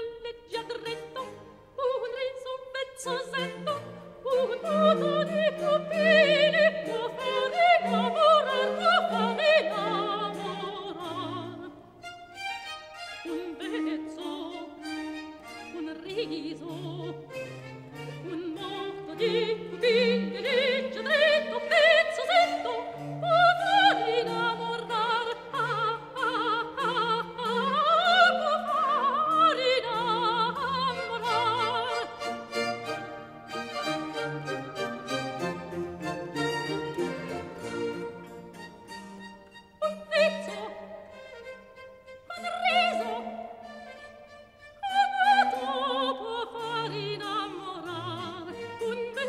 folleggia dretto un riso pezzosetto un nodo di pupille può fare innamorar fare innamorar. Un pezzo un riso un morto di pupille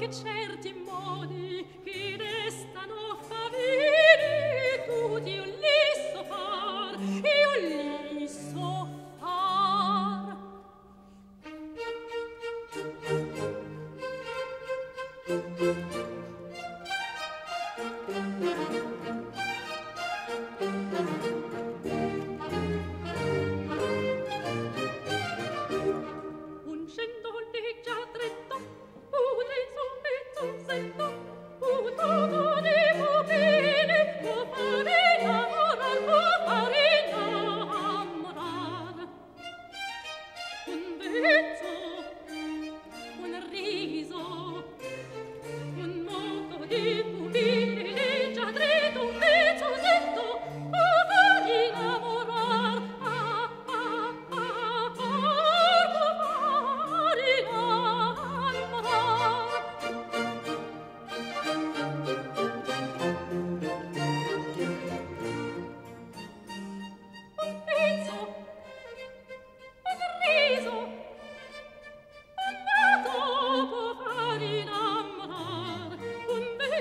che certi modi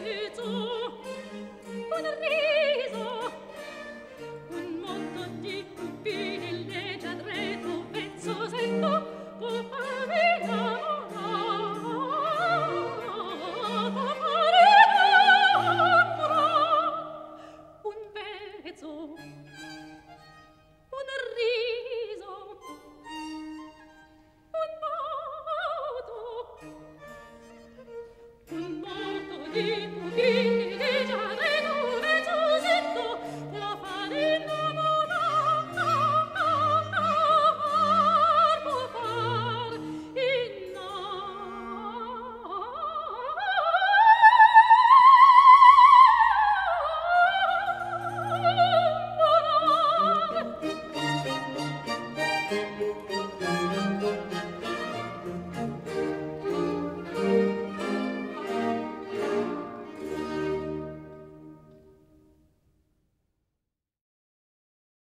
Chúa